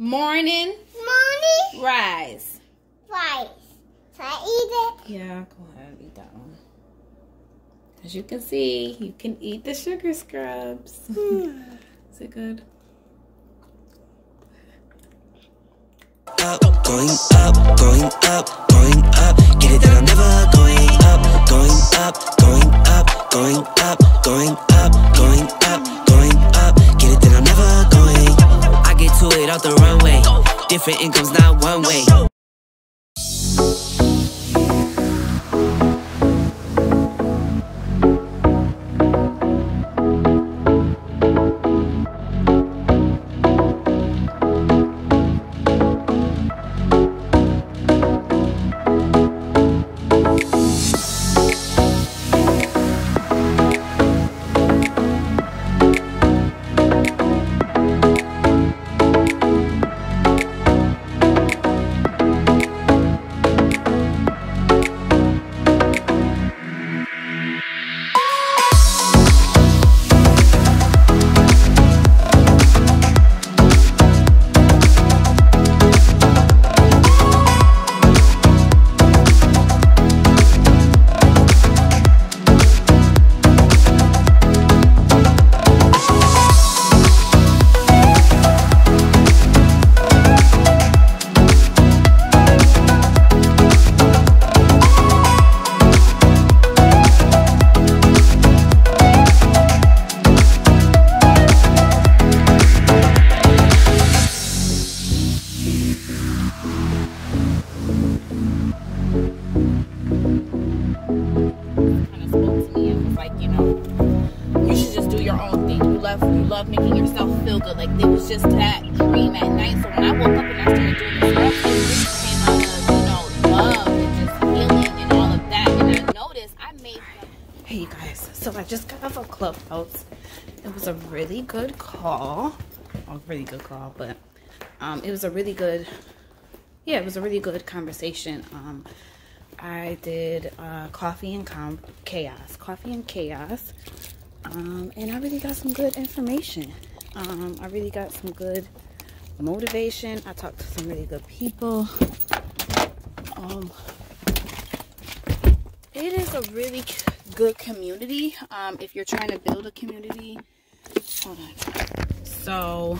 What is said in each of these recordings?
Morning. Morning. Rise. Rise. Can I eat it? Yeah, go ahead eat that one. As you can see, you can eat the sugar scrubs. Hmm. Is it good? up, going up, going up, going up. Get it that I'm never going up, going up, going up, going up, going up, going up, going up. Get it that I'm never going. Different incomes, not one way. You love you love making yourself feel good. Like it was just that dream at night. So when I woke up and I started doing this stuff, it really of, just healing and all of that. And I noticed I made Hey you guys, so I just got off a clubhouse. It was a really good call. A really good call, but um it was a really good yeah, it was a really good conversation. Um I did uh, coffee and com- chaos, coffee and chaos, um, and I really got some good information. Um, I really got some good motivation. I talked to some really good people. Um, it is a really good community. Um, if you're trying to build a community, hold on. So,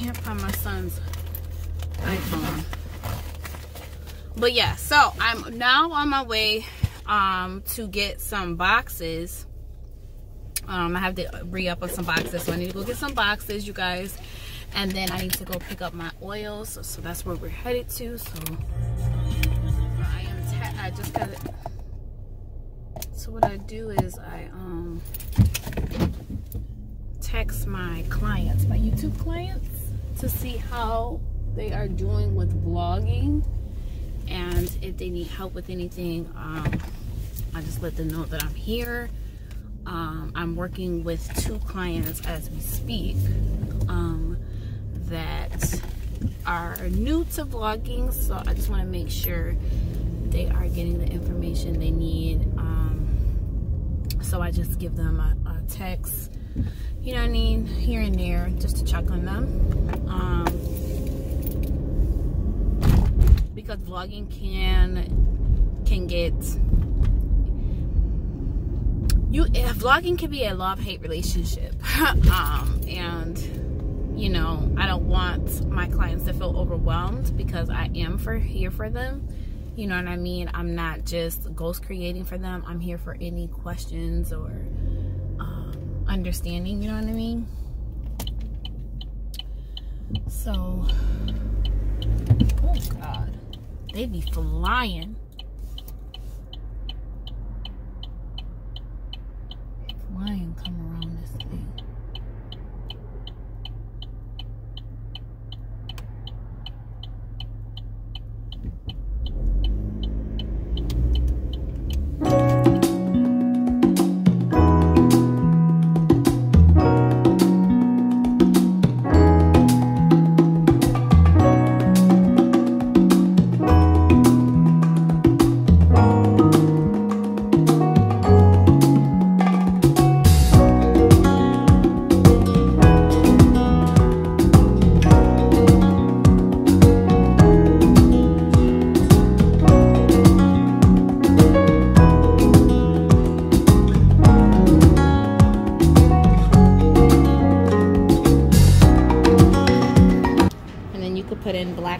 can't find my son's iPhone. But yeah, so I'm now on my way um, to get some boxes. Um, I have to re-up on some boxes, so I need to go get some boxes, you guys. And then I need to go pick up my oils, so that's where we're headed to. So I am. I just got it. So what I do is I um text my clients, my YouTube clients to see how they are doing with vlogging and if they need help with anything um, I just let them know that I'm here. Um, I'm working with two clients as we speak um, that are new to vlogging so I just want to make sure they are getting the information they need um, so I just give them a, a text you know what I mean, here and there, just to check on them. Um, because vlogging can can get you. Vlogging can be a love hate relationship, um, and you know I don't want my clients to feel overwhelmed because I am for here for them. You know what I mean? I'm not just ghost creating for them. I'm here for any questions or understanding, you know what I mean? So, oh God, they be flying. Flying come around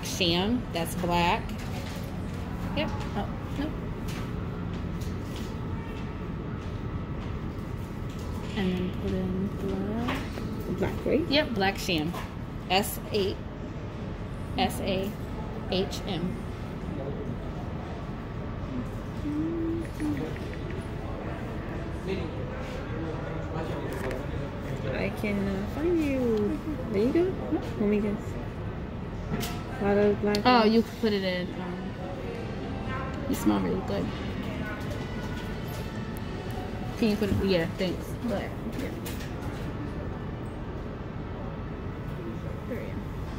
Sahm. That's black. Yep. Oh. And then put in black. Black, right? Yep, black Sahm. S A S A H M. I can uh, find you. There you go. Let me guess. A lot of black. Oh, you could put it in. Um, you smell really good. Can you put it? Yeah, thanks. But yeah.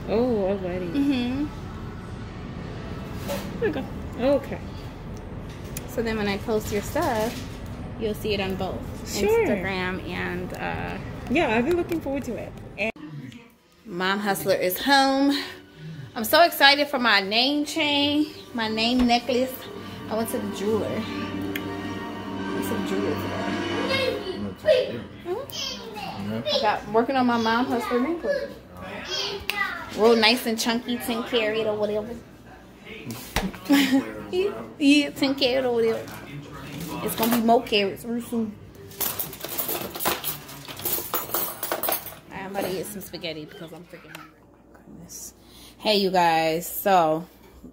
Oh, alrighty. Mm-hmm. There we go. Okay. So then when I post your stuff, you'll see it on both Sure. Instagram and uh, Yeah, I've been looking forward to it. And Mom Hustler is home. I'm so excited for my name chain, my name necklace. I went to the jeweler. Went to jeweler today. I got working on my Mom Hustler necklace. Real nice and chunky, 10 carat or whatever. yeah, 10 carat or whatever. It's gonna be more carrots real soon. I'm about to eat some spaghetti because I'm freaking hungry. Goodness. Hey, you guys. So,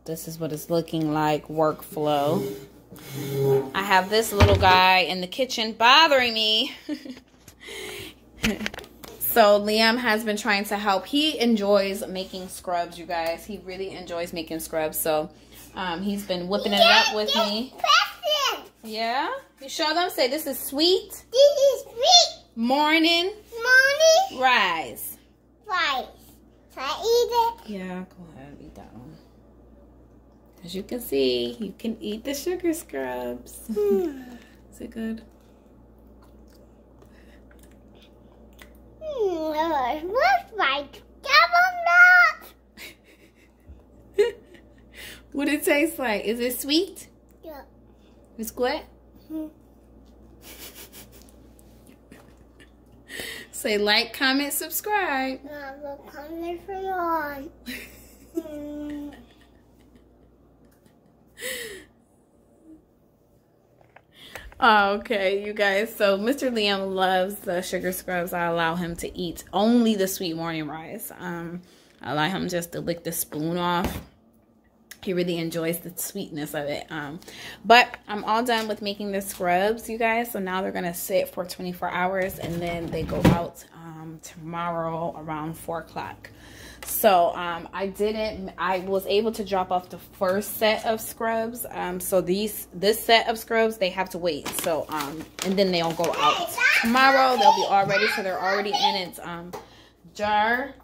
this is what it's looking like workflow. I have this little guy in the kitchen bothering me. so, Liam has been trying to help. He enjoys making scrubs, you guys. He really enjoys making scrubs. So, um, he's been whipping it up with me. Yeah? You show them? Say, this is sweet. This is sweet. Morning. Morning. Rise. Rice. Can I eat Yeah, go ahead eat that one. As you can see, you can eat the sugar scrubs. Is it good? it? Hmm, what's? Double nut. what it tastes like? Is it sweet? Yeah. It's good? Hmm. Say like, comment, subscribe. The comment. Oh, okay, you guys. So Mr. Liam loves the sugar scrubs. I allow him to eat only the sweet morning rice. Um, I allow him just to lick the spoon off. He really enjoys the sweetness of it. Um, but I'm all done with making the scrubs, you guys. So now they're gonna sit for 24 hours, and then they go out um, tomorrow around four o'clock. So um, I didn't. I was able to drop off the first set of scrubs. Um, so these this set of scrubs they have to wait. So um, and then they'll go out tomorrow. They'll be all ready. So they're already in its um jar.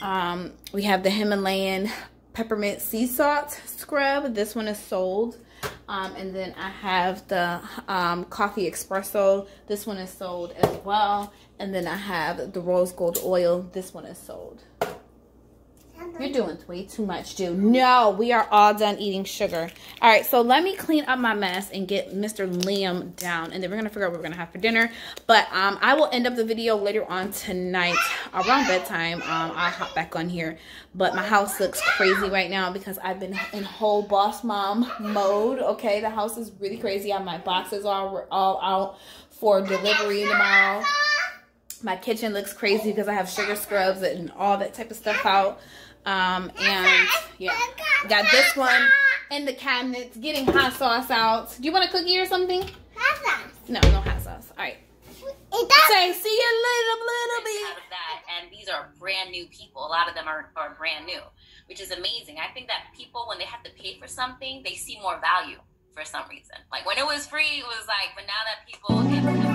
Um, we have the Himalayan peppermint sea salt scrub. This one is sold. Um, and then I have the um, coffee espresso. This one is sold as well. And then I have the rose gold oil. This one is sold. You're doing way too much, dude. No, we are all done eating sugar. All right, so let me clean up my mess and get Mr. Liam down, and then we're gonna figure out what we're gonna have for dinner. But um, I will end up the video later on tonight around bedtime. Um, I'll hop back on here. But my house looks crazy right now because I've been in whole boss mom mode. Okay, the house is really crazy. My boxes all all out for delivery tomorrow. My kitchen looks crazy because I have sugar scrubs and all that type of stuff out. Um, and yeah, got this one in the cabinets, getting hot sauce out. Do you want a cookie or something? Papa. No, no hot sauce. All right. Is that Say, see you later, little bit. out of that, and these are brand new people. A lot of them are, are brand new, which is amazing. I think that people, when they have to pay for something, they see more value for some reason. Like when it was free, it was like, but now that people.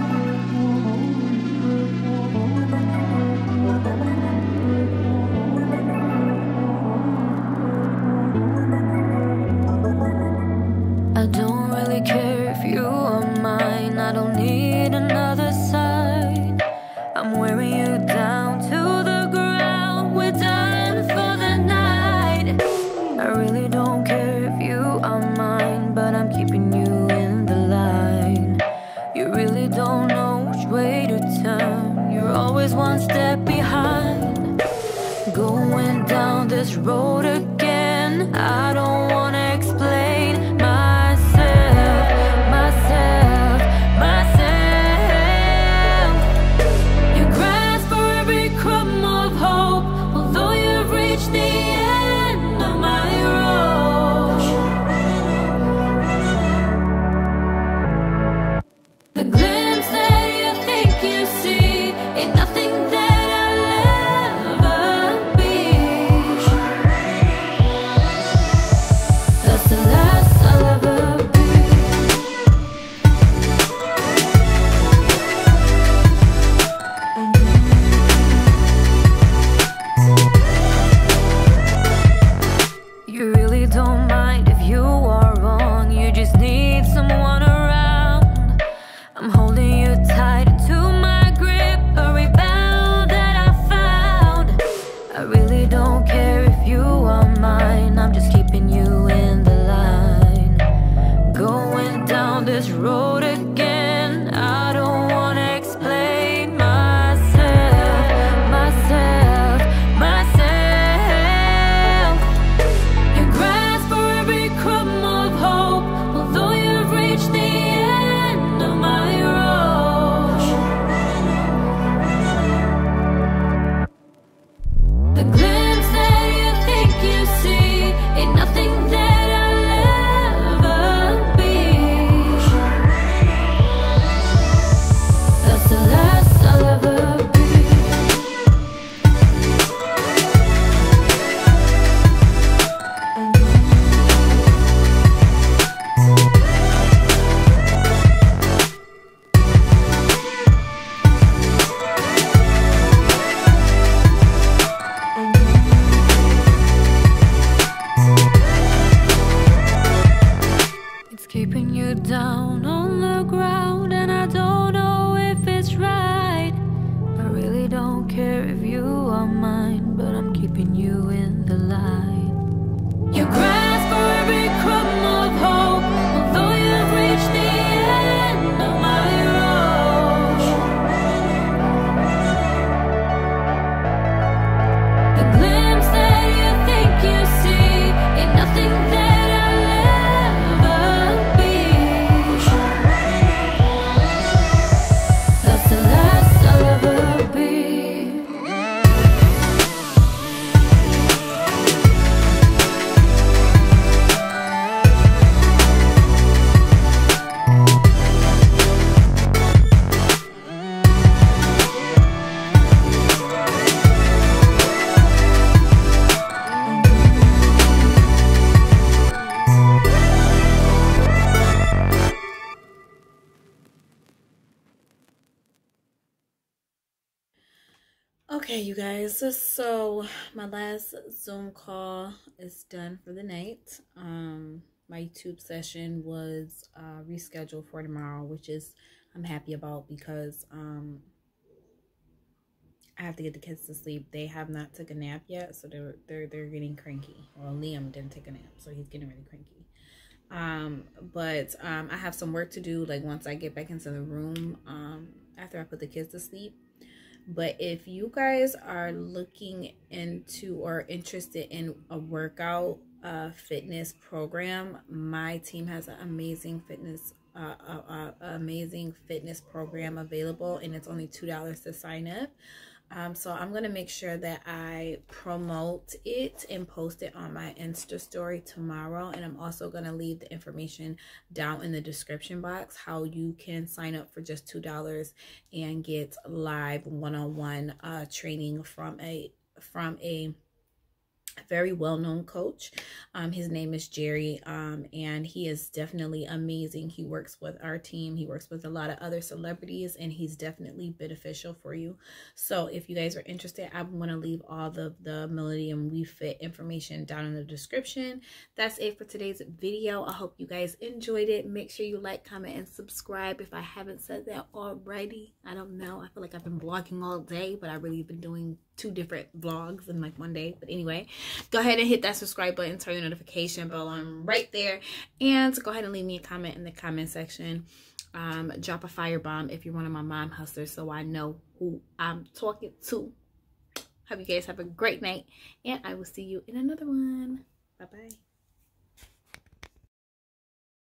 Keeping you in the Okay, you guys. So my last Zoom call is done for the night. Um, my YouTube session was uh, rescheduled for tomorrow, which is I'm happy about because um, I have to get the kids to sleep. They have not took a nap yet, so they're they're they're getting cranky. Well, Liam didn't take a nap, so he's getting really cranky. Um, but um, I have some work to do. Like once I get back into the room, um, after I put the kids to sleep. But if you guys are looking into or interested in a workout uh, fitness program, my team has an amazing fitness uh, uh, uh, amazing fitness program available, and it's only two dollars to sign up. Um, so I'm gonna make sure that I promote it and post it on my Insta story tomorrow, and I'm also gonna leave the information down in the description box how you can sign up for just two dollars and get live one-on-one uh, training from a from a very well-known coach. Um his name is jerry um and he is definitely amazing. He works with our team. He works with a lot of other celebrities and he's definitely beneficial for you. So if you guys are interested i'm going to leave all the the melody and we fit information down in the description. That's it for today's video. I hope you guys enjoyed it. Make sure you like comment and subscribe if i haven't said that already. I don't know. I feel like i've been vlogging all day but i really been doing two different vlogs in like one day. But anyway go ahead and hit that subscribe button turn your notification bell on right there. And go ahead and leave me a comment in the comment section. Um drop a firebomb if you're one of my mom hustlers so i know who i'm talking to. Hope you guys have a great night and i will see you in another one. Bye bye